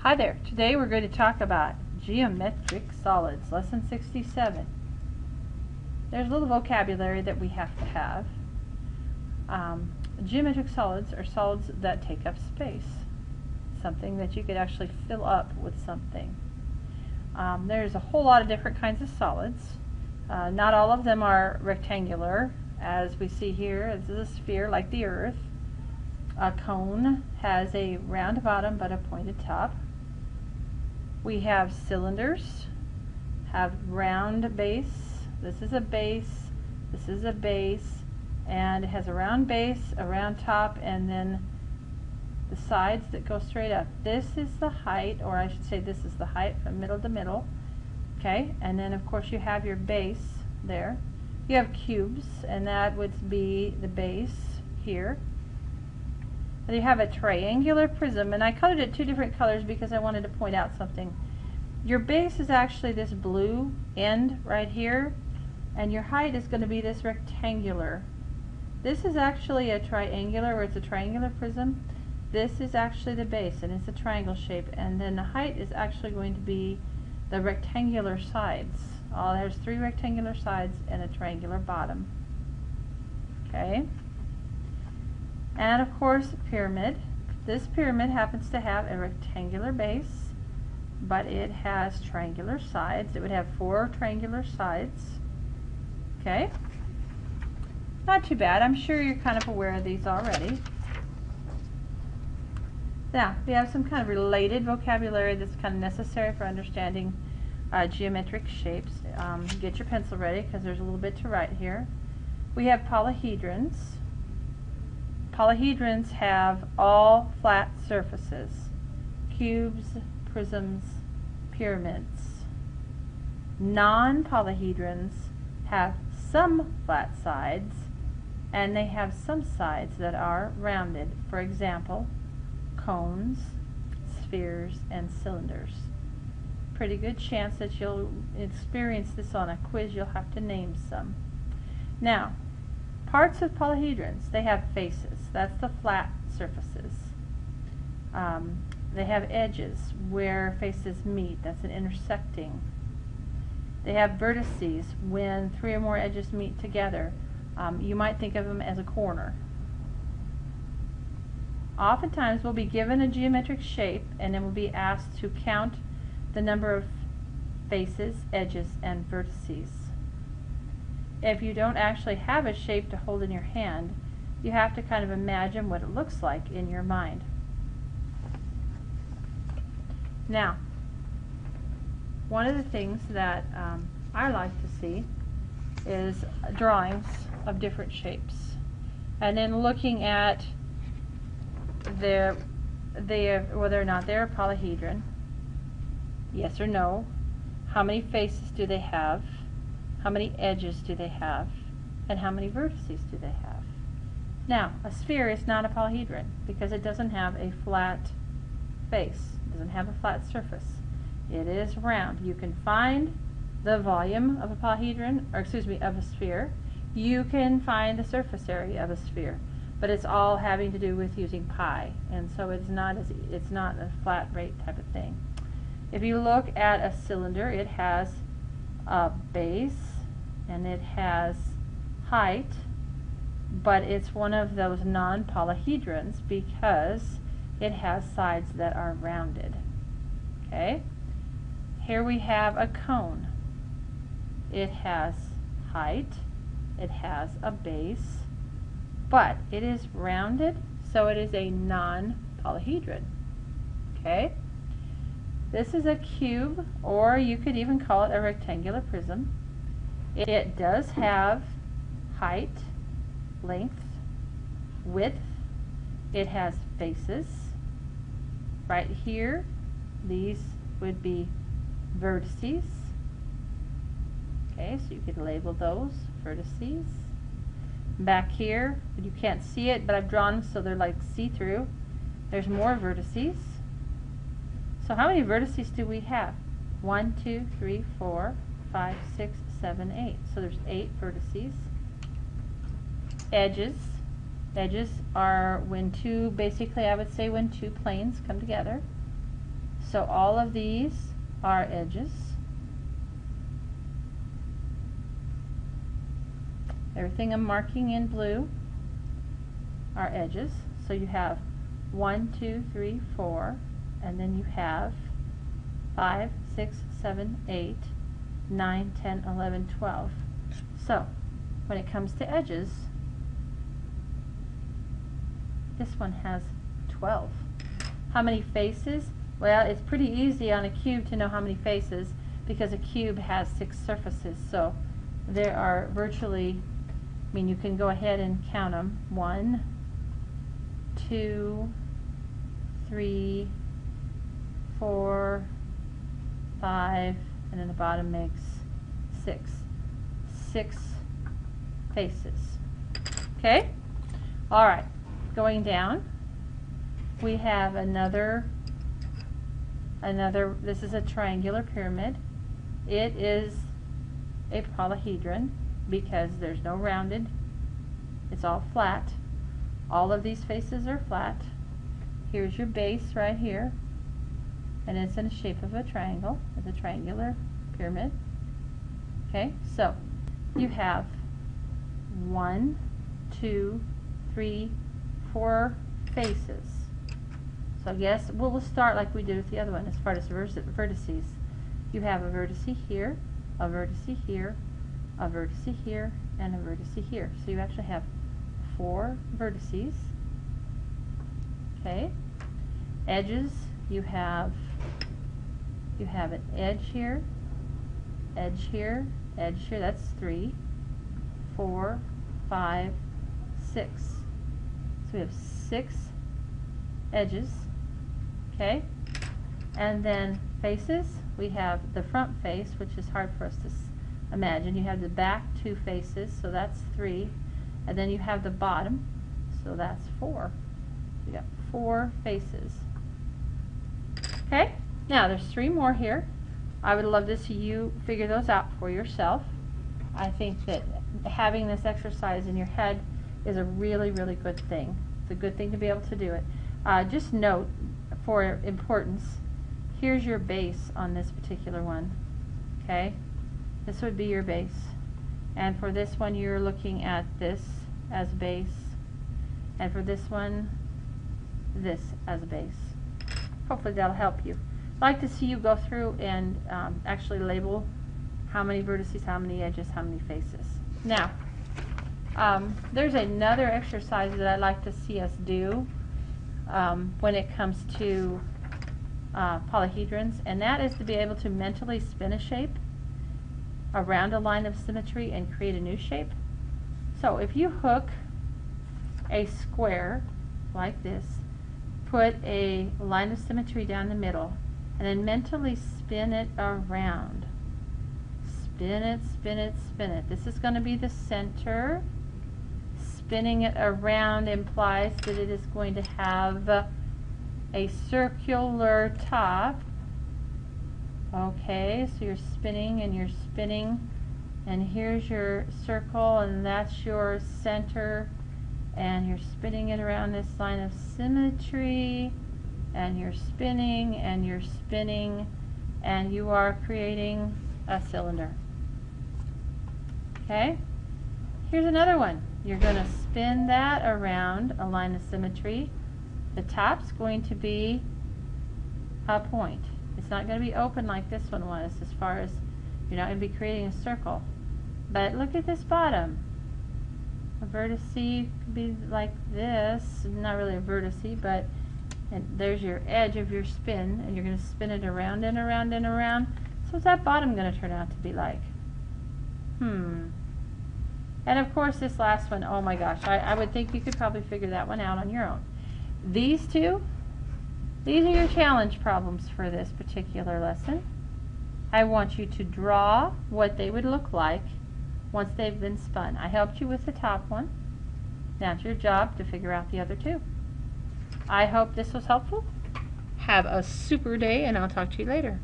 Hi there. Today we're going to talk about geometric solids, lesson 67. There's a little vocabulary that we have to have. Um, geometric solids are solids that take up space, something that you could actually fill up with something. Um, there's a whole lot of different kinds of solids. Uh, not all of them are rectangular, as we see here. This is a sphere like the Earth. A cone has a round bottom but a pointed top. We have cylinders, have round base. This is a base, this is a base, and it has a round base, a round top, and then the sides that go straight up. This is the height, or I should say this is the height from middle to middle. Okay, and then of course you have your base there. You have cubes, and that would be the base here. You have a triangular prism, and I colored it two different colors because I wanted to point out something. Your base is actually this blue end right here, and your height is going to be this rectangular. This is actually a triangular, or it's a triangular prism. This is actually the base, and it's a triangle shape, and then the height is actually going to be the rectangular sides. Oh, there's three rectangular sides and a triangular bottom. Okay. And of course, pyramid. This pyramid happens to have a rectangular base, but it has triangular sides. It would have four triangular sides. Okay. Not too bad. I'm sure you're kind of aware of these already. Now, we have some kind of related vocabulary that's kind of necessary for understanding uh, geometric shapes. Um, get your pencil ready because there's a little bit to write here. We have polyhedrons. Polyhedrons have all flat surfaces, cubes, prisms, pyramids. Non-polyhedrons have some flat sides and they have some sides that are rounded. For example, cones, spheres, and cylinders. Pretty good chance that you'll experience this on a quiz. You'll have to name some. Now, parts of polyhedrons, they have faces. That's the flat surfaces. Um, they have edges where faces meet. That's an intersecting. They have vertices when three or more edges meet together. Um, you might think of them as a corner. Oftentimes we'll be given a geometric shape and then we'll be asked to count the number of faces, edges, and vertices. If you don't actually have a shape to hold in your hand, you have to kind of imagine what it looks like in your mind. Now, one of the things that um, I like to see is drawings of different shapes. And then looking at their, their, whether or not they're a polyhedron, yes or no, how many faces do they have, how many edges do they have, and how many vertices do they have. Now, a sphere is not a polyhedron because it doesn't have a flat face, it doesn't have a flat surface. It is round. You can find the volume of a polyhedron, or excuse me, of a sphere. You can find the surface area of a sphere but it's all having to do with using pi, and so it's not as it's not a flat rate type of thing. If you look at a cylinder, it has a base and it has height, but it's one of those non-polyhedrons because it has sides that are rounded. Okay? Here we have a cone. It has height, it has a base, but it is rounded, so it is a non-polyhedron. Okay? This is a cube, or you could even call it a rectangular prism. It does have height, length, width. It has faces. Right here, these would be vertices. Okay, so you could label those vertices back here, you can't see it, but I've drawn so they're like see-through. There's more vertices. So how many vertices do we have? One, two, three, four, five, six, seven, eight. So there's eight vertices. Edges. Edges are when two, basically I would say when two planes come together. So all of these are edges. Everything I'm marking in blue are edges. So you have one, two, three, four, and then you have five, six, seven, eight, nine, ten, eleven, twelve. So when it comes to edges, this one has 12. How many faces? Well, it's pretty easy on a cube to know how many faces because a cube has six surfaces. So there are virtually, I mean, you can go ahead and count them. One, two, three, four, five, and then the bottom makes six. Six faces. Okay? All right. Going down, we have another another this is a triangular pyramid. It is a polyhedron because there's no rounded. It's all flat. All of these faces are flat. Here's your base right here. And it's in the shape of a triangle. It's a triangular pyramid. Okay, so you have one, two, three, four faces. So I guess we'll, start like we did with the other one as far as vertices. You have a vertice here, a vertice here, a vertice here, and a vertice here. So you actually have four vertices. Okay. Edges, you have you have an edge here, edge here, edge here, that's three, four, five, six. So we have six edges, okay? And then faces, we have the front face, which is hard for us to imagine. You have the back two faces, so that's three. And then you have the bottom, so that's four. You got four faces. Okay, now there's three more here. I would love to see you figure those out for yourself. I think that having this exercise in your head is a really, really good thing. It's a good thing to be able to do it. Uh, just note, for importance, here's your base on this particular one. Okay? This would be your base. And for this one, you're looking at this as base. And for this one, this as a base. Hopefully that'll help you. I'd like to see you go through and um, actually label how many vertices, how many edges, how many faces. Now, um, there's another exercise that I'd like to see us do um, when it comes to uh, polyhedrons, and that is to be able to mentally spin a shape around a line of symmetry and create a new shape. So if you hook a square like this, put a line of symmetry down the middle, and then mentally spin it around. Spin it, spin it, spin it. This is going to be the center spinning it around implies that it is going to have a circular top. Okay, so you're spinning and you're spinning and here's your circle and that's your center and you're spinning it around this line of symmetry and you're spinning and you're spinning and you are creating a cylinder. Okay, here's another one. You're going to spin that around a line of symmetry. The top's going to be a point. It's not going to be open like this one was as far as you're not going to be creating a circle. But look at this bottom. A vertice could be like this. Not really a vertice, but and there's your edge of your spin, and you're going to spin it around and around and around. So what's that bottom going to turn out to be like? Hmm. And of course this last one, oh my gosh, I, I would think you could probably figure that one out on your own. These two, these are your challenge problems for this particular lesson. I want you to draw what they would look like once they've been spun. I helped you with the top one. Now it's your job to figure out the other two. I hope this was helpful. Have a super day and I'll talk to you later.